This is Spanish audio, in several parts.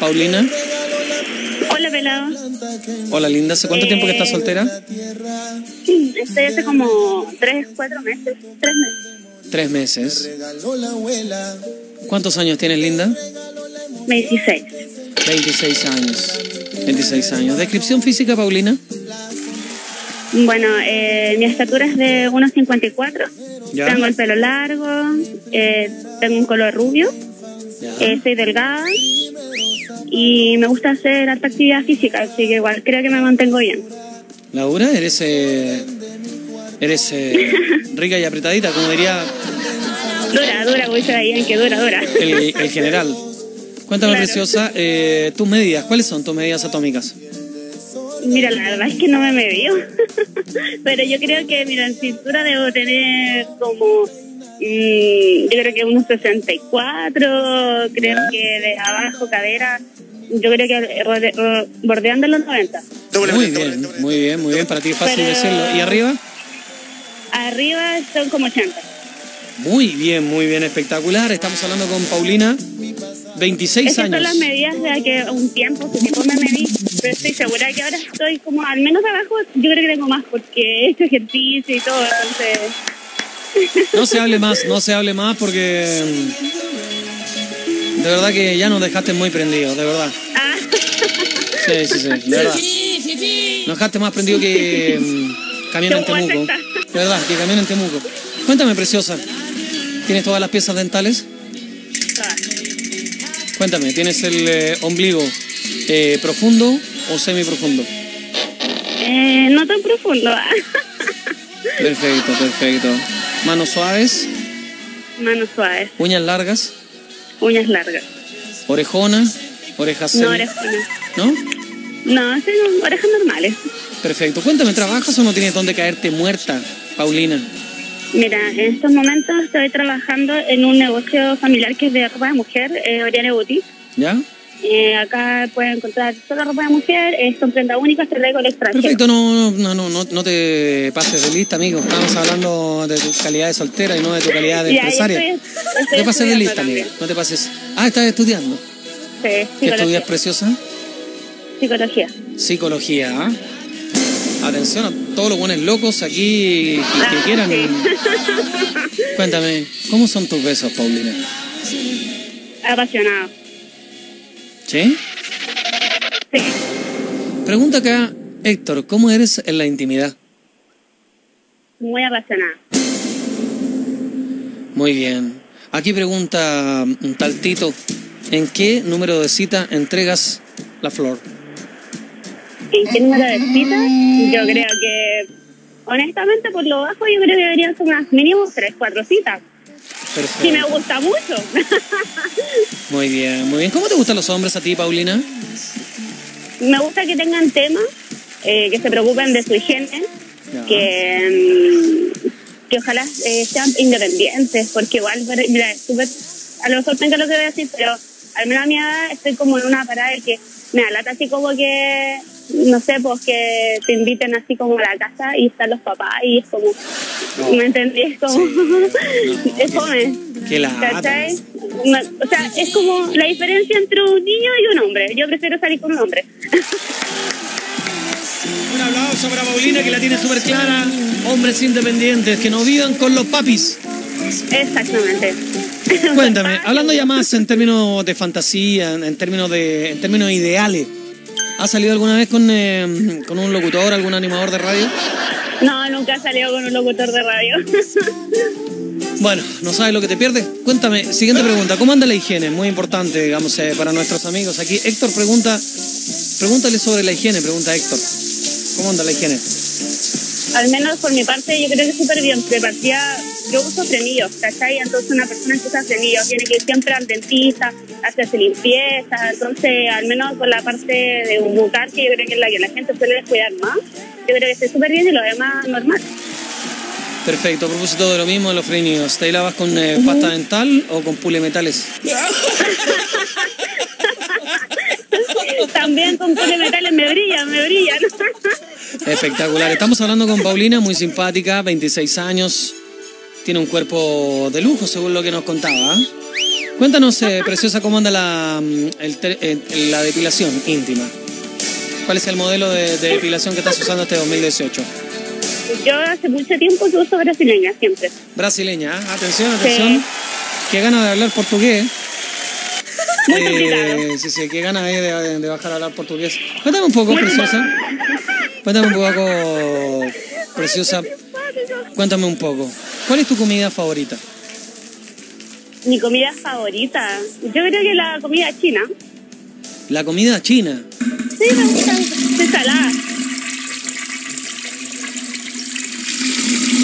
Paulina. Hola, pelado. Hola, linda. ¿Hace cuánto tiempo que estás soltera? Estoy hace como tres, cuatro meses. Tres meses. Tres meses. ¿Cuántos años tienes, linda? 26. 26 años. 26 años. ¿Descripción física, Paulina? Bueno, eh, mi estatura es de 1,54. Ya. Tengo el pelo largo. eh, tengo un color rubio. Eh, soy delgada. Y me gusta hacer alta actividad física, así que igual creo que me mantengo bien. Laura, eres, eh, eres eh, rica y apretadita, como diría Dura, dura, voy a ahí, que dura, dura. el, el general. Cuéntame, Claro. preciosa, eh, tus medidas. ¿Cuáles son tus medidas atómicas? Mira, la verdad es que no me medí. Pero yo creo que, mira, en cintura debo tener como. mm, yo creo que unos 64. Creo que de abajo, cadera. Yo creo que bordeando los 90. Muy bien, muy bien, muy bien. Para ti es fácil Pero- decirlo. ¿Y arriba? Arriba son como 80. Muy bien, muy bien, espectacular. Estamos hablando con Paulina, 26 Esas son años. las medidas de que un tiempo, que tiempo me medí. Pero estoy segura que ahora estoy como, al menos abajo, yo creo que tengo más porque he hecho ejercicio y todo. Entonces. No se hable más, no se hable más porque de verdad que ya nos dejaste muy prendidos, de verdad. Ah. Sí, sí, sí, de verdad. Nos dejaste más prendido que mm, camión en Temuco. De verdad, que camión en Temuco. Cuéntame, preciosa. ¿Tienes todas las piezas dentales? Cuéntame, ¿tienes el eh, ombligo eh, profundo o semiprofundo? Eh, no tan profundo. Perfecto, perfecto. Manos suaves, Manos suaves, uñas largas, uñas largas. orejona, orejas No orejonas. ¿No? No, sí, no, orejas normales. Perfecto. Cuéntame, ¿trabajas o no tienes dónde caerte muerta, Paulina? Mira, en estos momentos estoy trabajando en un negocio familiar que es de ropa de mujer, eh, Oriane Boutique. ¿Ya? Eh, acá pueden encontrar toda la ropa de mujer, eh, son prendas únicas, te traigo el extranjero. Perfecto, no, no, no, no, no te pases de lista, amigo. Estamos hablando de tu calidad de soltera y no de tu calidad de empresaria. estoy- no te pases de lista, amiga. No te pases. Ah, estás estudiando. Sí, ¿Qué psicología. estudias, preciosa? psicología. Psicología. ¿ah? Atención a todos los buenos locos aquí que, que Ah, quieran. sí. Cuéntame, ¿cómo son tus besos, Paulina? Apasionado. ¿Sí? Sí. Pregunta acá, Héctor, ¿cómo eres en la intimidad? Muy apasionada. Muy bien. Aquí pregunta un tal Tito, ¿en qué número de cita entregas la flor? ¿En qué número de citas? Yo creo que, honestamente, por lo bajo, yo creo que deberían ser unas mínimo tres, cuatro citas. Si me Perfecto. gusta mucho. Muy bien, muy bien. ¿Cómo te gustan los hombres a ti, Paulina? me gusta que tengan temas, eh, que se preocupen de su higiene, que, mm, que ojalá eh, sean independientes, porque igual, mira, es súper- a lo mejor tengo lo que voy a decir, pero al menos a mi edad estoy como en una parada de que me alata así como que, no sé, pues que te inviten así como a la casa y están los papás y es como, No. ¿me entendí? Es como, es fome. Qué lata. ¿Cachai? No, o sea, es como la diferencia entre un niño y un hombre. Yo prefiero salir con un hombre. Un aplauso para Paulina que la tiene súper clara. Hombres independientes que no vivan con los papis. Exactamente. Cuéntame, hablando ya más en términos de fantasía, en términos de, en términos ideales, ¿has salido alguna vez con, eh, con un locutor, algún animador de radio? No, nunca he salido con un locutor de radio. Bueno, no sabes lo que te pierdes. Cuéntame, siguiente pregunta, ¿cómo anda la higiene? Muy importante, digamos, eh, para nuestros amigos aquí. Héctor pregunta, pregúntale sobre la higiene, pregunta Héctor. ¿Cómo anda la higiene? Al menos por mi parte, yo creo que súper bien. De partida, yo uso frenillos, ¿cachai? Entonces, una persona que usa frenillos tiene que ir siempre al dentista, hacerse limpieza. Entonces, al menos por la parte de un bucal, que yo creo que es la que la gente suele descuidar más, yo creo que estoy súper bien y lo demás normal. Perfecto, a propósito de lo mismo de los freinidos, ¿te lavas con eh, pasta dental o con pulimetales? También con polimetales me brillan, me brillan. Espectacular. Estamos hablando con Paulina, muy simpática, 26 años. Tiene un cuerpo de lujo, según lo que nos contaba. ¿ah? Cuéntanos, eh, preciosa, cómo anda la, mm, el eh, la depilación íntima. ¿Cuál es el modelo de, de depilación que estás usando este 2018? Yo hace mucho tiempo que uso brasileña, siempre. Brasileña, ¿ah? atención, atención. Qué gana de hablar portugués. Muy Eh, sí, sí, qué gana de, de- de bajar a hablar portugués. Cuéntame un poco, Muy preciosa. Cuéntame un poco, preciosa. Cuéntame un poco. ¿Cuál es tu comida favorita? Mi comida favorita. Yo creo que la comida china. La comida china. Sí, me gusta. Es salada.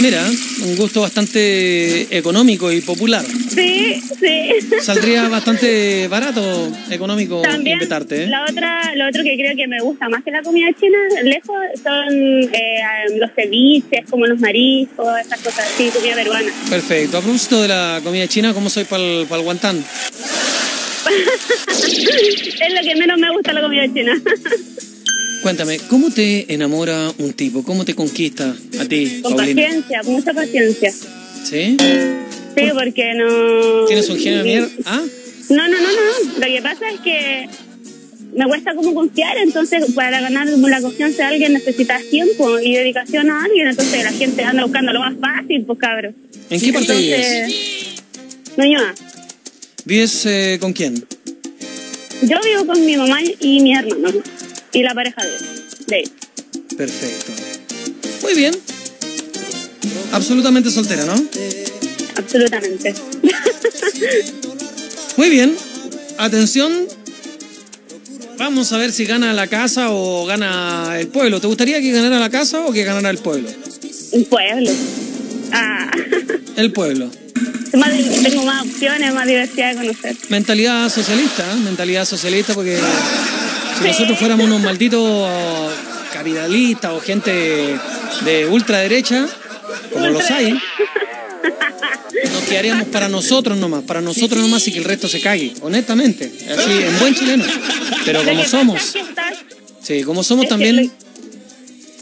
Mira, un gusto bastante económico y popular. Sí, sí. Saldría bastante barato, económico También invitarte, ¿eh? la otra, lo otro que creo que me gusta más que la comida china, lejos, son eh, los ceviches, como los mariscos, esas cosas así, comida peruana. Perfecto. A propósito de la comida china, ¿cómo soy para el, guantán? Es lo que menos me gusta la comida china. Cuéntame, ¿cómo te enamora un tipo? ¿Cómo te conquista a ti, Con Paulina? paciencia, mucha paciencia. ¿Sí? Sí, porque no... ¿Tienes un genio de mierda? ¿Ah? No, no, no, no. Lo que pasa es que me cuesta como confiar, entonces para ganar la confianza de alguien necesitas tiempo y dedicación a alguien, entonces la gente anda buscando lo más fácil, pues cabros. ¿En qué parte vives? Entonces, Ñuñoa, ¿Vives eh, con quién? yo vivo con mi mamá y mi hermano y la pareja de él. De él. Perfecto. Muy bien. Absolutamente soltera, ¿no? Absolutamente. Muy bien. Atención. Vamos a ver si gana la casa o gana el pueblo. ¿Te gustaría que ganara la casa o que ganara el pueblo? Un pueblo. Ah. El pueblo. Más- tengo más opciones, más diversidad de conocer. Mentalidad socialista, ¿eh? mentalidad socialista, porque si Sí. nosotros fuéramos unos malditos capitalistas o gente de ultraderecha, como los hay, nos quedaríamos para nosotros nomás, para nosotros nomás y que el resto se cague, honestamente, así en buen chileno. Pero como somos, sí, como somos también,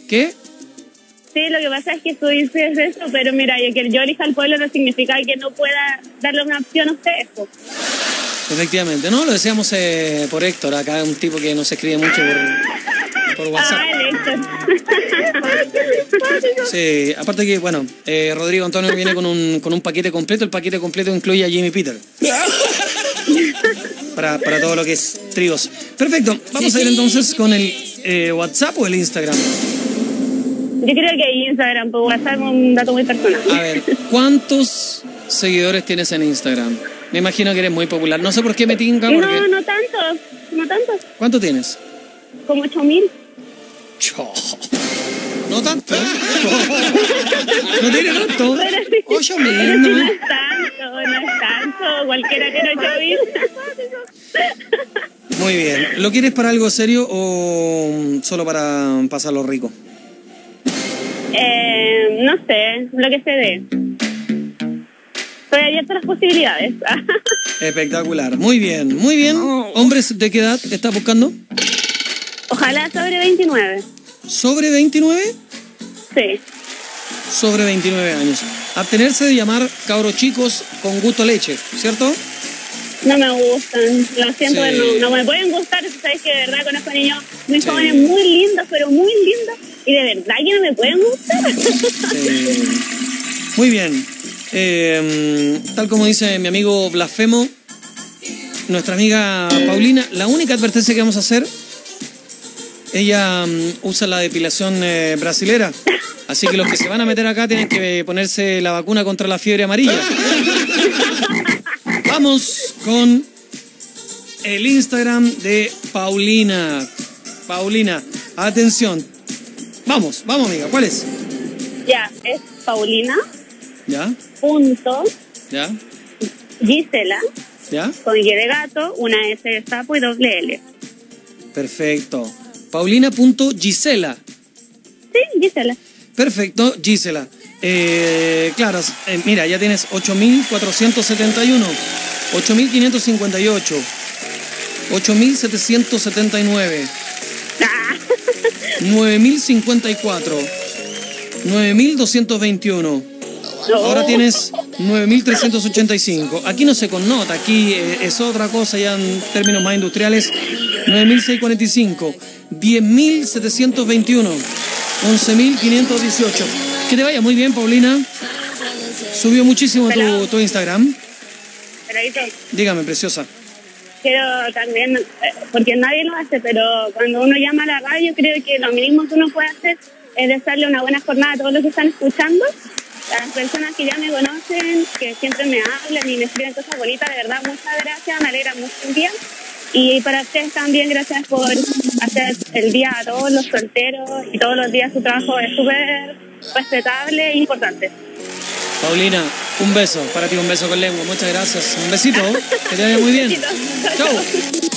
¿qué? Sí, lo que pasa es que tú dices eso, pero mira, y que yo elija al pueblo no significa que no pueda darle una opción a ustedes. Efectivamente, no, lo decíamos eh, por Héctor, acá un tipo que nos escribe mucho por, por WhatsApp. Ah, el Héctor. Sí, aparte que, bueno, eh, Rodrigo Antonio viene con un, con un paquete completo. El paquete completo incluye a Jimmy Peter. Para, para todo lo que es trigos. Perfecto, vamos a ir entonces con el eh, WhatsApp o el Instagram. Yo creo que Instagram, pues WhatsApp es un dato muy personal. A ver, ¿cuántos seguidores tienes en Instagram? Me imagino que eres muy popular. No sé por qué me tinca, No, porque... no tanto, no tanto, ¿Cuánto tienes? como 8000. Cho. No tanto. No tiene tanto. Ocho mil, ¿no? no es tanto, no es tanto. Cualquiera tiene 8000. Muy bien. ¿Lo quieres para algo serio o solo para pasarlo rico? Eh, no sé, lo que se dé. Estoy abierta a las posibilidades. Espectacular. Muy bien, muy bien. ¿Hombres de qué edad estás buscando? Ojalá sobre 29. ¿Sobre 29? Sí. Sobre 29 años. Abstenerse de llamar cabros chicos con gusto leche, ¿cierto? No me gustan, lo siento, Sí. no, no me pueden gustar, sabes que de verdad conozco niños muy Sí. jóvenes, muy lindos, pero muy lindos, y de verdad que no me pueden gustar. Muy bien. Eh, tal como dice mi amigo Blasfemo, nuestra amiga Paulina, la única advertencia que vamos a hacer, ella mm, usa la depilación eh, brasilera. Así que los que se van a meter acá tienen que ponerse la vacuna contra la fiebre amarilla. Vamos con el Instagram de Paulina. Paulina, atención. Vamos, vamos amiga, ¿cuál es? ya, es Paulina, ¿Ya? punto, ¿Ya? Gisela, ¿Ya? con Y de gato, una S de sapo y doble L. Perfecto. Paulina.gisela. Sí, Gisela. Perfecto, Gisela. Eh, claro, eh, mira, ya tienes 8.471, 8.558, 8.779, Ah, 9.054, 9.221. Ahora tienes 9.385. Aquí no se connota, aquí eh, es otra cosa ya en términos más industriales. 9.645. 10.721. 11.518. Que te vaya muy bien, Paulina. Subió muchísimo tu, tu Instagram. Dígame, preciosa. Quiero también, eh, porque nadie lo hace, pero cuando uno llama a la radio, creo que lo mínimo que uno puede hacer es desearle una buena jornada a todos los que están escuchando. Las personas que ya me conocen, que siempre me hablan y me escriben cosas bonitas, de verdad, muchas gracias, me alegra mucho el día. Y para ustedes también, gracias por hacer el día a todos los solteros y todos los días su trabajo es súper respetable e importante. Paulina, un beso para ti, un beso con lengua. Muchas gracias. Un besito. Que te vaya muy bien. Chau.